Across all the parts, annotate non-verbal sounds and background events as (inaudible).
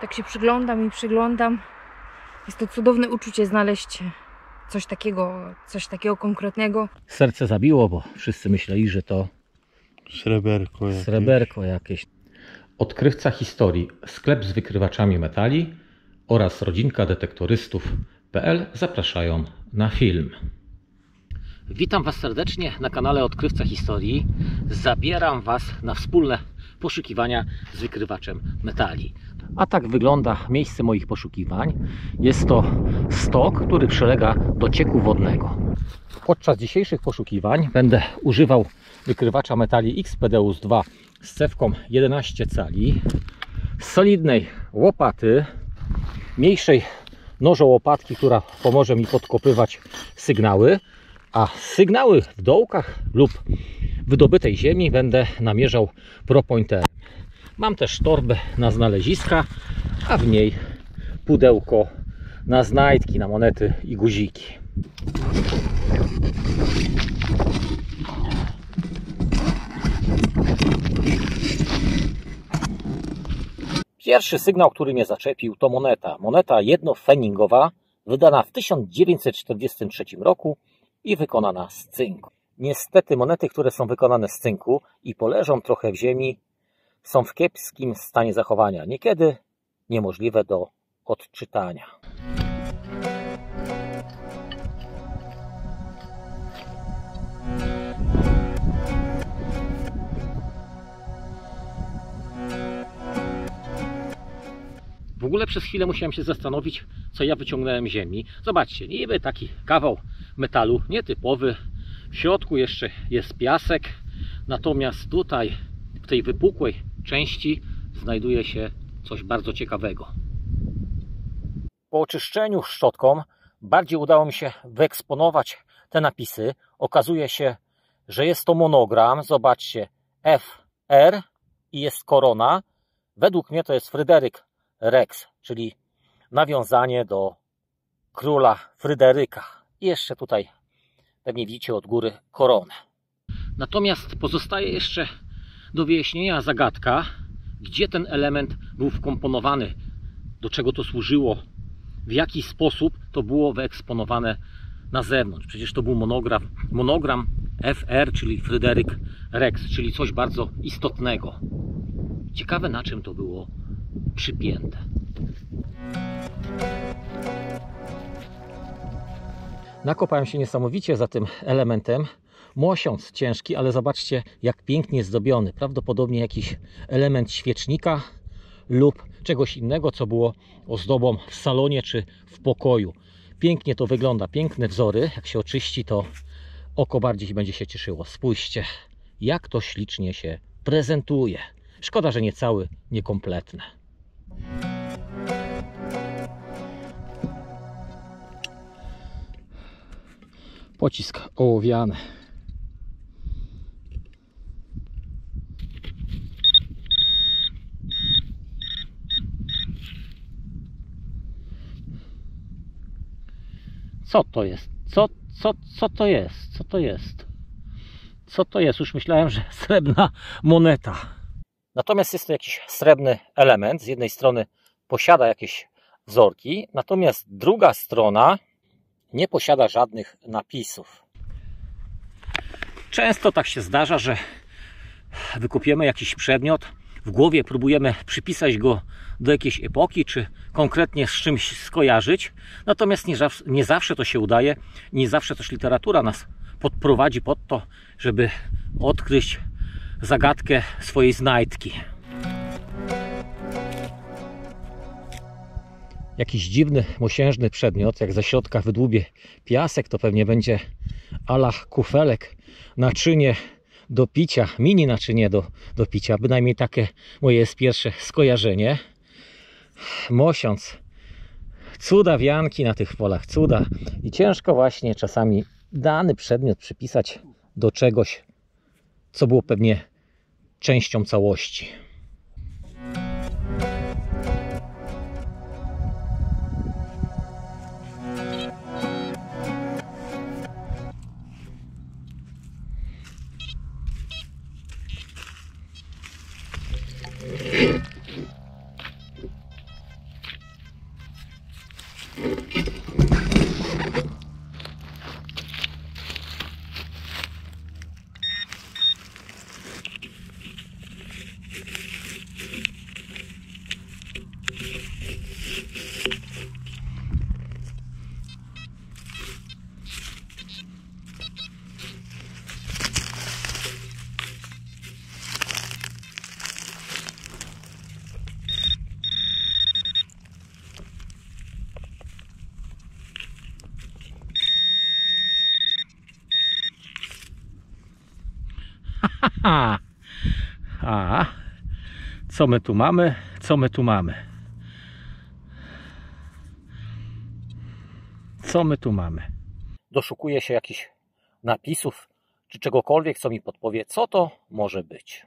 Tak się przyglądam i przyglądam. Jest to cudowne uczucie znaleźć coś takiego, coś takiego konkretnego. Serce zabiło, bo wszyscy myśleli, że to Sreberko jakieś. sreberko jakieś. Odkrywca historii, sklep z wykrywaczami metali oraz rodzinka detektorystów.pl zapraszają na film. Witam Was serdecznie na kanale Odkrywca Historii. Zabieram Was na wspólne poszukiwania z wykrywaczem metali. A tak wygląda miejsce moich poszukiwań. Jest to stok, który przylega do cieku wodnego. Podczas dzisiejszych poszukiwań będę używał wykrywacza metali XPDeus 2 z cewką 11 cali, solidnej łopaty, mniejszej nożołopatki, która pomoże mi podkopywać sygnały, a sygnały w dołkach lub wydobytej ziemi będę namierzał propointerem. Mam też torbę na znaleziska, a w niej pudełko na znajdki, na monety i guziki. Pierwszy sygnał, który mnie zaczepił, to moneta. Moneta jednofeningowa, wydana w 1943 roku i wykonana z cynku. Niestety monety, które są wykonane z cynku i poleżą trochę w ziemi, są w kiepskim stanie zachowania, niekiedy niemożliwe do odczytania. W ogóle przez chwilę musiałem się zastanowić, co ja wyciągnąłem z ziemi. Zobaczcie, niby taki kawał metalu nietypowy. W środku jeszcze jest piasek, natomiast tutaj w tej wypukłej części znajduje się coś bardzo ciekawego. Po oczyszczeniu szczotką bardziej udało mi się wyeksponować te napisy. Okazuje się, że jest to monogram. Zobaczcie, FR i jest korona. Według mnie to jest Fryderyk Rex, czyli nawiązanie do króla Fryderyka. I jeszcze tutaj pewnie widzicie od góry koronę. Natomiast pozostaje jeszcze do wyjaśnienia zagadka, gdzie ten element był wkomponowany, do czego to służyło, w jaki sposób to było wyeksponowane na zewnątrz. Przecież to był monogram, monogram FR, czyli Fryderyk Rex, czyli coś bardzo istotnego. Ciekawe na czym to było przypięte. Nakopałem się niesamowicie za tym elementem. Mosiąc ciężki, ale zobaczcie jak pięknie zdobiony. Prawdopodobnie jakiś element świecznika lub czegoś innego, co było ozdobą w salonie czy w pokoju. Pięknie to wygląda, piękne wzory. Jak się oczyści, to oko bardziej będzie się cieszyło. Spójrzcie, jak to ślicznie się prezentuje. Szkoda, że nie cały, niekompletne. Pocisk ołowiany. Co to jest? Co, co, co to jest? Co to jest? Co to jest? Już myślałem, że (laughs) srebrna moneta. Natomiast jest to jakiś srebrny element. Z jednej strony posiada jakieś wzorki, natomiast druga strona nie posiada żadnych napisów. Często tak się zdarza, że wykupiemy jakiś przedmiot, w głowie próbujemy przypisać go do jakiejś epoki, czy konkretnie z czymś skojarzyć, natomiast nie, nie zawsze to się udaje, nie zawsze też literatura nas podprowadzi pod to, żeby odkryć zagadkę swojej znajdki. Jakiś dziwny, mosiężny przedmiot, jak ze środka wydłubie piasek, to pewnie będzie ala kufelek, naczynie do picia, mini naczynie do, do picia, bynajmniej takie moje jest pierwsze skojarzenie. Mosiąc, cuda wianki na tych polach, cuda i ciężko właśnie czasami dany przedmiot przypisać do czegoś, co było pewnie częścią całości. A, a co my tu mamy? Co my tu mamy? Co my tu mamy? Doszukuję się jakichś napisów czy czegokolwiek, co mi podpowie, co to może być.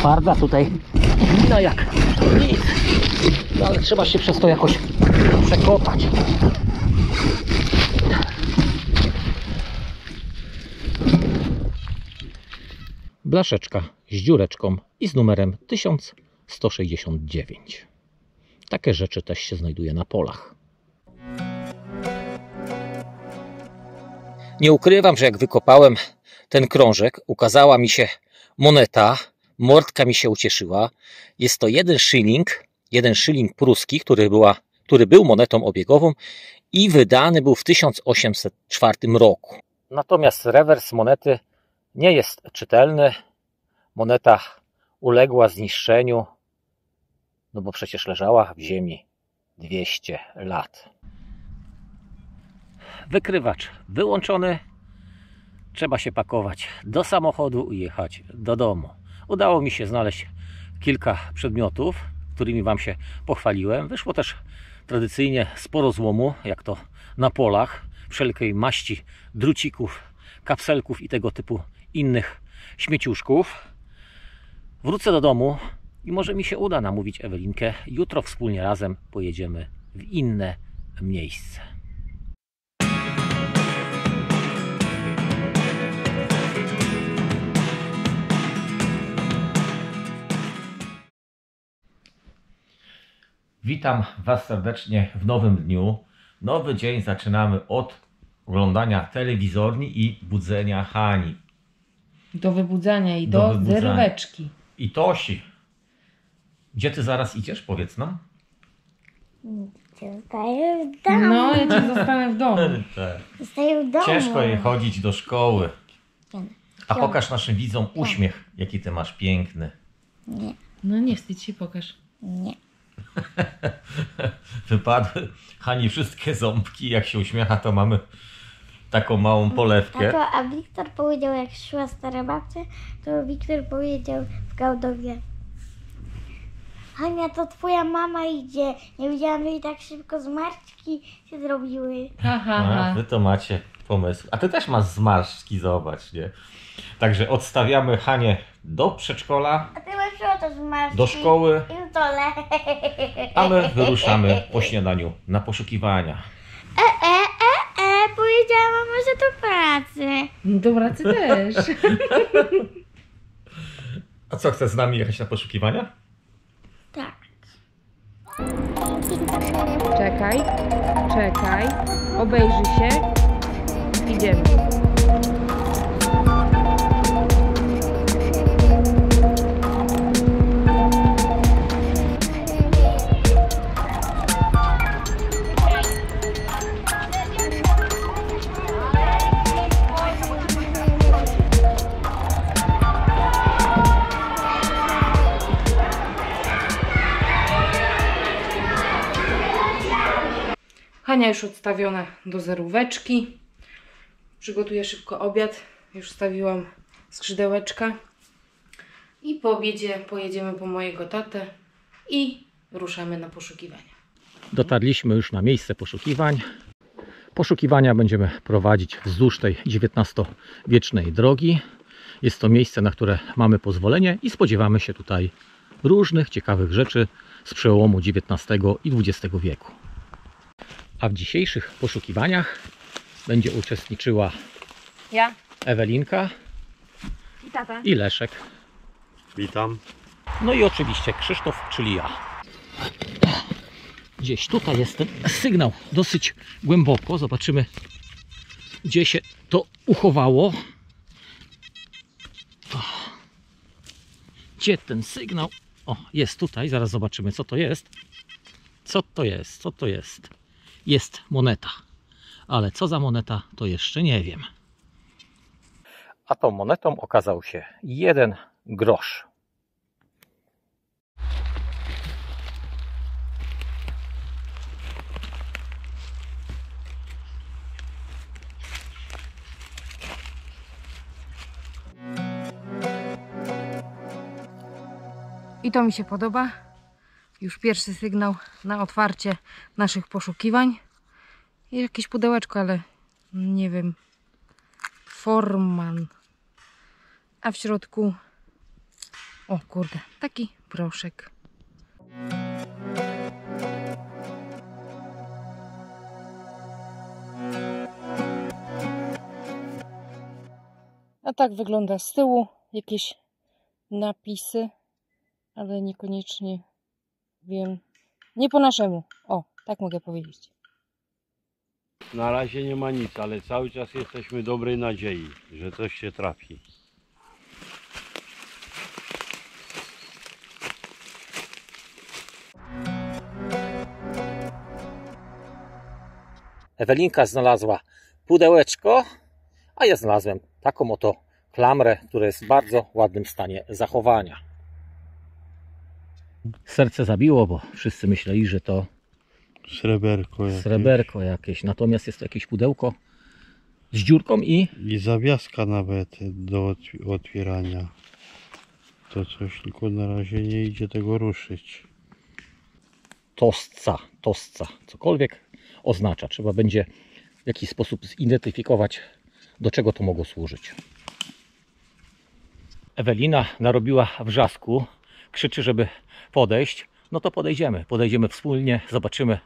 Twarda tutaj no jak nic. No ale trzeba się przez to jakoś przekopać. Blaszeczka z dziureczką i z numerem 1169. Takie rzeczy też się znajduje na polach. Nie ukrywam, że jak wykopałem ten krążek, ukazała mi się moneta, mordka mi się ucieszyła. Jest to jeden shilling, jeden shilling pruski, który, była, który był monetą obiegową i wydany był w 1804 roku. Natomiast rewers monety nie jest czytelny. Moneta uległa zniszczeniu, no bo przecież leżała w ziemi 200 lat. Wykrywacz wyłączony. Trzeba się pakować do samochodu i jechać do domu. Udało mi się znaleźć kilka przedmiotów, którymi Wam się pochwaliłem. Wyszło też tradycyjnie sporo złomu, jak to na polach, wszelkiej maści drucików, kapselków i tego typu innych śmieciuszków. Wrócę do domu i może mi się uda namówić Ewelinkę. Jutro wspólnie razem pojedziemy w inne miejsce. Witam Was serdecznie w nowym dniu. Nowy dzień zaczynamy od oglądania telewizorni i budzenia Hani. Do wybudzania i Do do, zeróweczki. I Tosi. Gdzie Ty zaraz idziesz? Powiedz nam. Zostaję w domu. No, ja cię zostanę w domu. (laughs) Zostaję w domu. Ciężko jej chodzić do szkoły. A pokaż naszym widzom uśmiech, jaki Ty masz piękny. Nie, No nie wstydź się, pokaż. nie. (laughs) Wypadły Hani wszystkie ząbki. Jak się uśmiecha, to mamy taką małą polewkę. Tato, a Wiktor powiedział, jak szła stara babcia, to Wiktor powiedział w Gałdowie. Hania, to twoja mama idzie. Nie widziałam, że i tak szybko zmarszczki się zrobiły. Ha, ha, A, ha. wy to macie pomysł. A ty też masz zmarszczki, zobacz, nie? Także odstawiamy Hanię do przedszkola, A ty. Do szkoły, a (laughs) my wyruszamy po śniadaniu na poszukiwania. E, e, e, e, powiedziała mama, że do pracy. No Do pracy też. (laughs) A co, chcesz z nami jechać na poszukiwania? Tak. Czekaj, czekaj. Obejrzyj się. Idziemy. Hania już odstawiona do zeróweczki. Przygotuję szybko obiad. Już stawiłam skrzydełeczka. I po obiedzie pojedziemy po mojego tatę i ruszamy na poszukiwania. Dotarliśmy już na miejsce poszukiwań. Poszukiwania będziemy prowadzić wzdłuż tej XIX-wiecznej drogi. Jest to miejsce, na które mamy pozwolenie i spodziewamy się tutaj różnych ciekawych rzeczy z przełomu XIX i XX wieku. A w dzisiejszych poszukiwaniach będzie uczestniczyła Ja Ewelinka i tata. i Leszek. Witam. No i oczywiście Krzysztof, czyli ja. Gdzieś tutaj jest ten sygnał dosyć głęboko. Zobaczymy, gdzie się to uchowało. Gdzie ten sygnał? O, jest tutaj. Zaraz zobaczymy, co to jest. Co to jest? Co to jest? Jest moneta. Ale co za moneta, to jeszcze nie wiem. A tą monetą okazał się jeden grosz. I to mi się podoba. Już pierwszy sygnał na otwarcie naszych poszukiwań. I jakieś pudełeczko, ale nie wiem. Forman. A w środku. O kurde, taki proszek. A tak wygląda z tyłu. Jakieś napisy ale niekoniecznie wiem. Nie po naszemu. O, tak mogę powiedzieć. Na razie nie ma nic, ale cały czas jesteśmy dobrej nadziei, że coś się trafi. Ewelinka znalazła pudełeczko, a ja znalazłem taką oto klamrę, która jest w bardzo ładnym stanie zachowania. Serce zabiło, bo wszyscy myśleli, że to Sreberko jakieś. sreberko jakieś. Natomiast jest to jakieś pudełko z dziurką i I zawiaska nawet do otw- otwierania. To coś, tylko na razie nie idzie tego ruszyć. tosca, tosca, cokolwiek oznacza. Trzeba będzie w jakiś sposób zidentyfikować, do czego to mogło służyć. Ewelina narobiła wrzasku, krzyczy, żeby podejść. No to podejdziemy, podejdziemy wspólnie, zobaczymy,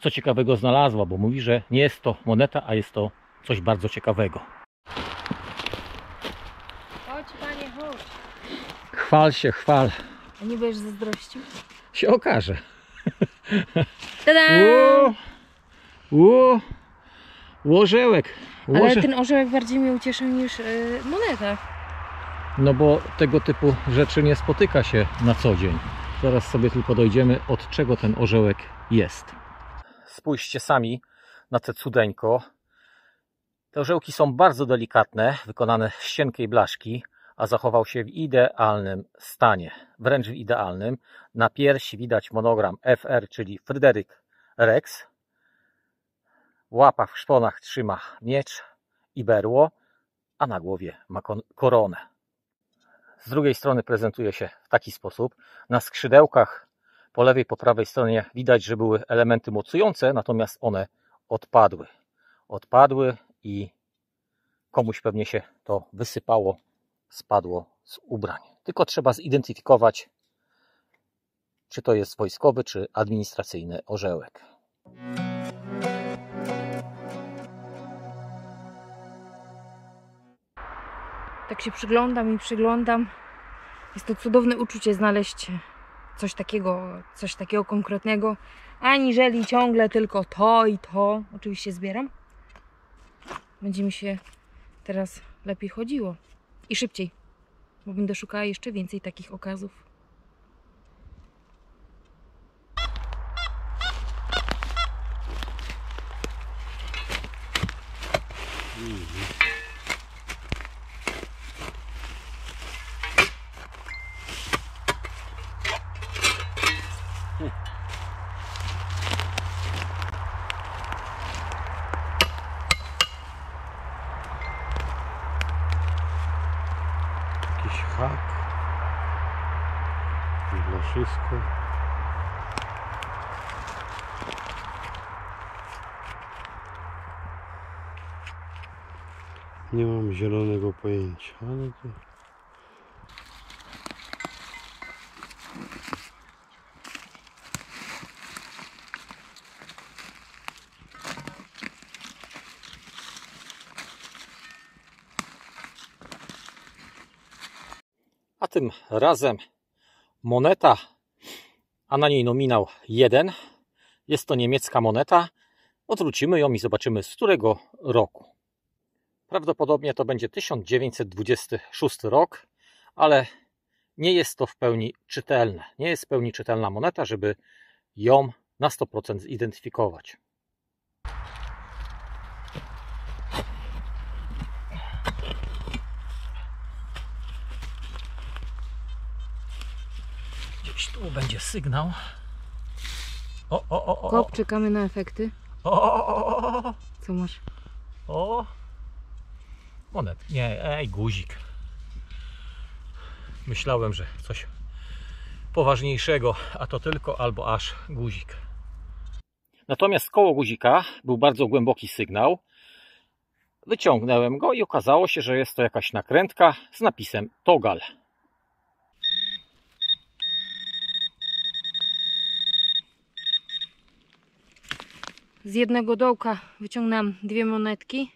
co ciekawego znalazła, bo mówi, że nie jest to moneta, a jest to coś bardzo ciekawego. Chodź, panie, chodź. Chwal się, chwal, A nie będziesz zazdrościł? się okaże. Tada! Ło, ło, łożełek. Ale Łoże... ten orzełek bardziej mnie ucieszył niż yy, moneta. No bo tego typu rzeczy nie spotyka się na co dzień. Zaraz sobie tylko dojdziemy, od czego ten orzełek jest. Spójrzcie sami na te cudeńko. Te orzełki są bardzo delikatne, wykonane z cienkiej blaszki, a zachował się w idealnym stanie. Wręcz w idealnym. Na piersi widać monogram FR, czyli Fryderyk Rex. W łapach w szponach trzyma miecz i berło, a na głowie ma koronę. Z drugiej strony prezentuje się w taki sposób. Na skrzydełkach po lewej, po prawej stronie widać, że były elementy mocujące, natomiast one odpadły. Odpadły i komuś pewnie się to wysypało, spadło z ubrań. Tylko trzeba zidentyfikować, czy to jest wojskowy, czy administracyjny orzełek. Tak się przyglądam i przyglądam. Jest to cudowne uczucie znaleźć coś takiego, coś takiego konkretnego, aniżeli ciągle tylko to i to. Oczywiście zbieram. Będzie mi się teraz lepiej chodziło i szybciej, bo będę szukała jeszcze więcej takich okazów. wszystko. Nie mam zielonego pojęcia, ale to... A tym razem moneta a na niej nominał 1. Jest to niemiecka moneta. Odwrócimy ją i zobaczymy z którego roku. Prawdopodobnie to będzie 1926 rok, ale nie jest to w pełni czytelne. Nie jest w pełni czytelna moneta, żeby ją na 100% zidentyfikować. Gdzieś tu będzie sygnał. O, o, o, o, o, Kop, czekamy na efekty. o, o, o, o, Co masz? o. Monet. Nie, ej, guzik. Myślałem, że coś poważniejszego, a to tylko albo aż guzik. Natomiast koło guzika był bardzo głęboki sygnał. Wyciągnąłem go i okazało się, że jest to jakaś nakrętka z napisem Togal. Z jednego dołka wyciągnęłam dwie monetki.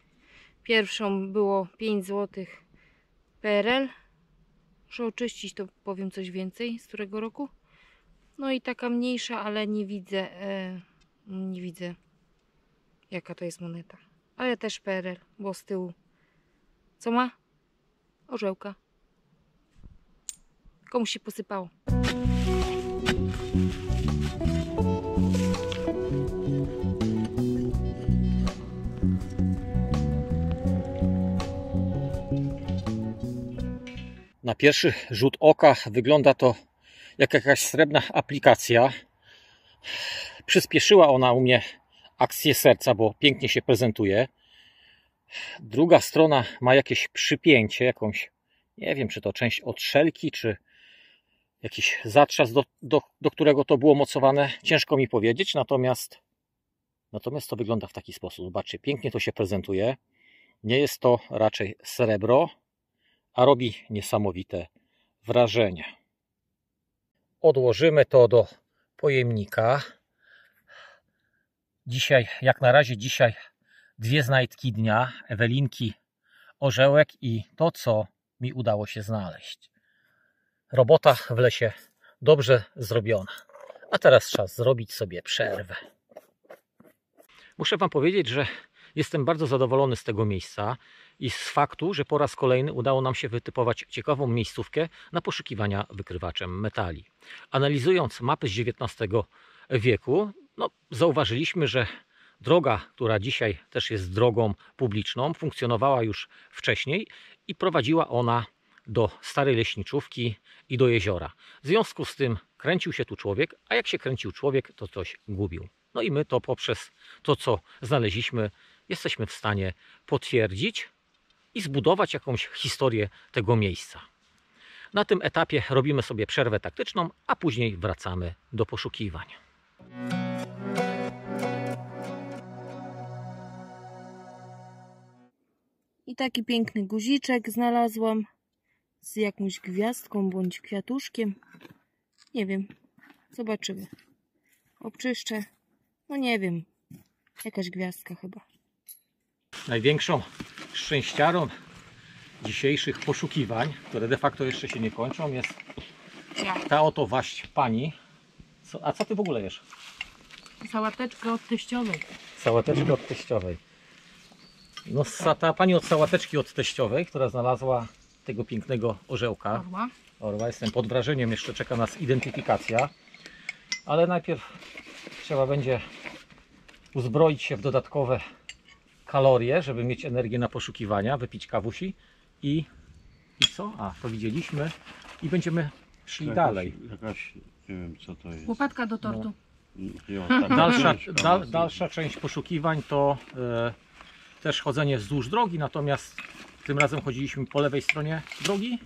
Pierwszą było 5 zł PRL. Muszę oczyścić, to powiem coś więcej, z którego roku. No i taka mniejsza, ale nie widzę, e, nie widzę jaka to jest moneta. Ale też PRL, bo z tyłu. Co ma? Orzełka. Komuś się posypało. Na pierwszy rzut oka wygląda to jak jakaś srebrna aplikacja. Przyspieszyła ona u mnie akcję serca, bo pięknie się prezentuje. Druga strona ma jakieś przypięcie, jakąś, nie wiem, czy to część od szelki, czy jakiś zatrzas, do, do, do którego to było mocowane. Ciężko mi powiedzieć, natomiast, natomiast to wygląda w taki sposób. Zobaczcie, pięknie to się prezentuje. Nie jest to raczej srebro, a robi niesamowite wrażenie. Odłożymy to do pojemnika. Dzisiaj, jak na razie, dzisiaj dwie znajdki dnia: Ewelinki, orzełek i to, co mi udało się znaleźć. Robota w lesie dobrze zrobiona. A teraz czas zrobić sobie przerwę. Muszę Wam powiedzieć, że jestem bardzo zadowolony z tego miejsca i z faktu, że po raz kolejny udało nam się wytypować ciekawą miejscówkę na poszukiwania wykrywaczem metali. Analizując mapy z XIX wieku, no, zauważyliśmy, że droga, która dzisiaj też jest drogą publiczną, funkcjonowała już wcześniej i prowadziła ona do starej leśniczówki i do jeziora. W związku z tym kręcił się tu człowiek, a jak się kręcił człowiek, to coś gubił. No i my to poprzez to, co znaleźliśmy, jesteśmy w stanie potwierdzić i zbudować jakąś historię tego miejsca. Na tym etapie robimy sobie przerwę taktyczną, a później wracamy do poszukiwań. I taki piękny guziczek znalazłam z jakąś gwiazdką bądź kwiatuszkiem. Nie wiem. Zobaczymy. Obczyszczę. No nie wiem. Jakaś gwiazdka chyba. Największą szczęściarą dzisiejszych poszukiwań, które de facto jeszcze się nie kończą, jest ta oto waść pani. Co, a co ty w ogóle jesz? Sałateczka od teściowej. Sałateczkę od teściowej. No, ta pani od sałateczki od teściowej, która znalazła tego pięknego orzełka. Orła. Orła. Jestem pod wrażeniem, jeszcze czeka nas identyfikacja. Ale najpierw trzeba będzie uzbroić się w dodatkowe kalorie, żeby mieć energię na poszukiwania, wypić kawusi i, i co? A, to widzieliśmy i będziemy szli Jakaś- dalej. Jakaś, nie wiem co to jest. Łopatka do tortu. Jo, (laughs) taka Dalsza, dal, dalsza część poszukiwań to e, też chodzenie wzdłuż drogi, natomiast tym razem chodziliśmy po lewej stronie drogi,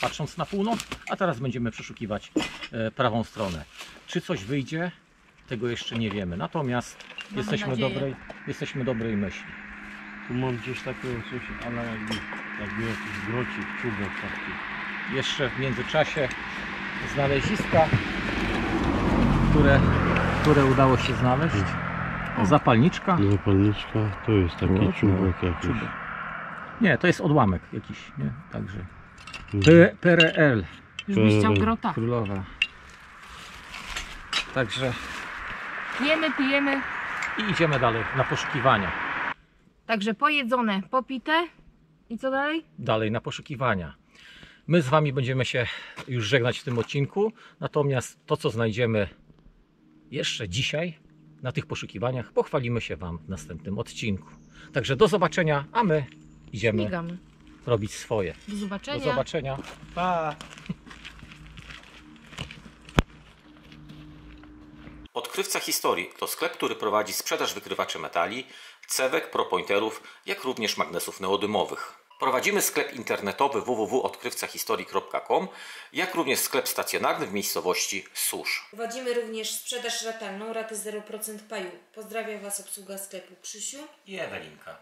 patrząc na północ, a teraz będziemy przeszukiwać e, prawą stronę. Czy coś wyjdzie? Tego jeszcze nie wiemy. Natomiast jesteśmy nadzieję. dobrej, jesteśmy dobrej myśli. Tu mam gdzieś takiego coś, ale jakby, jakby jakiś grocik, czubek taki. Jeszcze w międzyczasie znaleziska, które, które udało się znaleźć. Zapalniczka. Zapalniczka, tu jest taki No, czubek jakiś. czubek. Nie, to jest odłamek jakiś, nie? Także P- PRL. Już byś chciał grota. Królowa. Także Pijemy, pijemy. i idziemy dalej na poszukiwania. Także pojedzone, popite. I co dalej? Dalej na poszukiwania. My z Wami będziemy się już żegnać w tym odcinku, natomiast to, co znajdziemy jeszcze dzisiaj na tych poszukiwaniach, pochwalimy się Wam w następnym odcinku. Także do zobaczenia, a my idziemy Migamy. robić swoje. Do zobaczenia. Do zobaczenia. Pa! Odkrywca Historii to sklep, który prowadzi sprzedaż wykrywaczy metali, cewek, propointerów, jak również magnesów neodymowych. Prowadzimy sklep internetowy www.odkrywcahistorii.com, jak również sklep stacjonarny w miejscowości Susz. Prowadzimy również sprzedaż ratalną, raty 0% paju. Pozdrawiam Was obsługa sklepu Krzysiu. I Ewelinka.